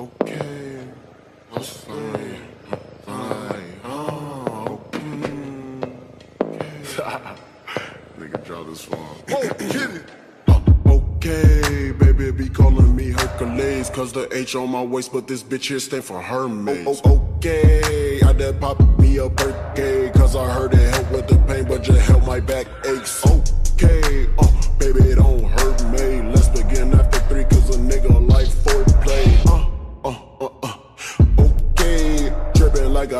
Okay, I'm fine, fine. Oh, okay. Nigga, draw this one. Oh, get it. Okay, baby, be calling me Hercules Cause the H on my waist, but this bitch here stand for Hermes oh, oh, Okay, I done pop me a birthday Cause I heard it help with the pain, but just help my back aches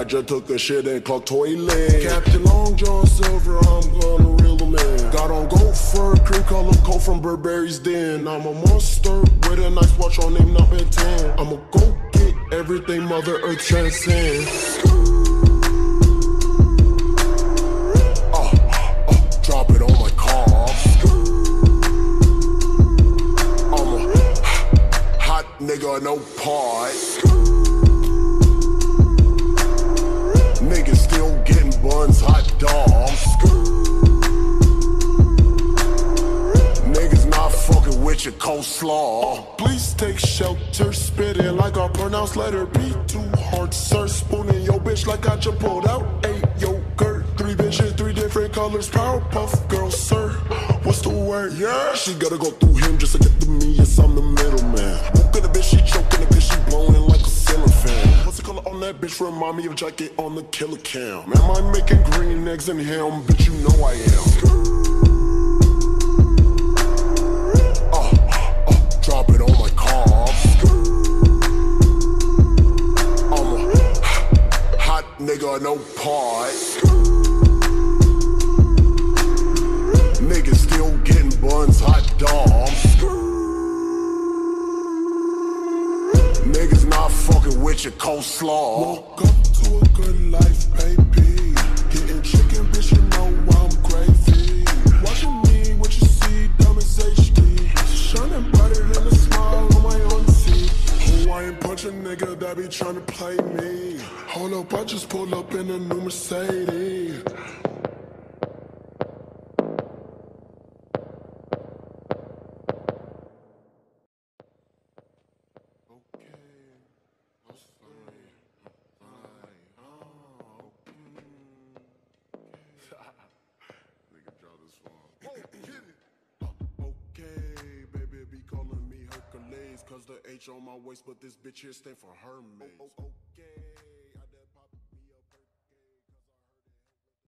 I just took a shit and clocked toilet. Captain Long John Silver, I'm gonna reel him in. Got on gold fur, cream color coat from Burberry's Den. I'm a monster with a nice watch on name number 10 I'ma go get everything Mother Earth transcends Uh, uh, drop it on my car. I'm a hot nigga, no part. Coleslaw. Please take shelter, spit it like I pronounce letter B. Too hard, sir. Spooning your bitch like I just pulled out eight yogurt. Three bitches, three different colors. Powerpuff girl, sir. What's the word? Yeah, she gotta go through him just to get to me. Yes, I'm the middleman. In a bitch, she choking a bitch, she blowing like a fan. What's the color on that bitch? Remind me of jacket on the Killa Cam. Am I making green eggs and ham? Bitch, you know I am. Nigga, no part. Niggas still getting buns, hot dogs. Niggas not fucking with your coleslaw. Woke up to a good life, baby. Getting chicken, bitch, you know I'm gravy. A nigga that be tryna play me. Hold up, I just pulled up in a new Mercedes. Cause the H on my waist, but this bitch here stand for her maze. Oh, oh, okay.